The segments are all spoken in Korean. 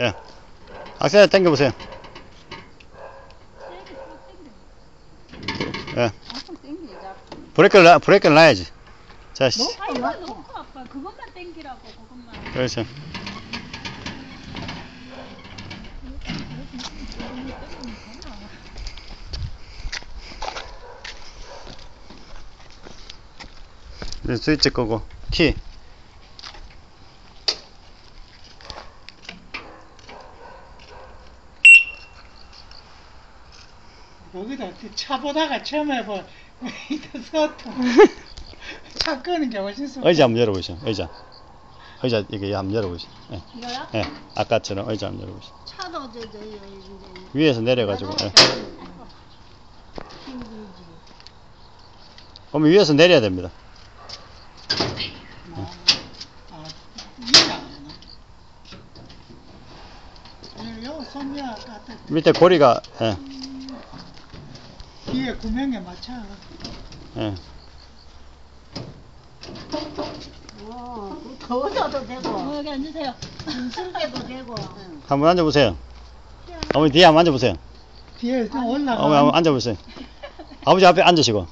예. 악셀 당겨 보세요. 예. 조금 땡기자. 브레이크를, 놔- 브레이크를 놔야지. 자, 씨. 아, 이거 놓고 아빠 그것만 땡기라고 그것만. 그렇죠. 스위치 끄고 키 거기다 그차 보다가 처음 해봐. 이따 서통. 차 끄는 게 훨씬 속. 의자 한번 열어보시죠 의자 의자 이게 한번 열어보시죠 예, 이거요? 예. 아까처럼 의자 한번 열어보시죠 차도 저, 저, 저, 이제 위에서 내려가지고 예. 힘들지. 그러면 위에서 내려야 됩니다 아, 손녀 갖다 밑에 고리가 예, 뒤에 구명에 맞춰. 예. 어, 그 더워져도 되고, 어, 여기 앉으세요. 진술게도 되고. 한번 앉아보세요 어머니 뒤에 한번 앉아보세요 뒤에 좀 올라가. 어머니 한번 앉아보세요 아버지 앞에 앉으시고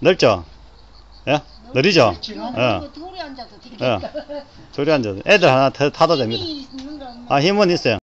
넓죠? 예? 느리죠? 예. 그 둘이 앉아도 예. 되겠다. 둘이 앉아도 애들 하나 타- 타도 됩니다 힘이 있는 거아 힘은 있어요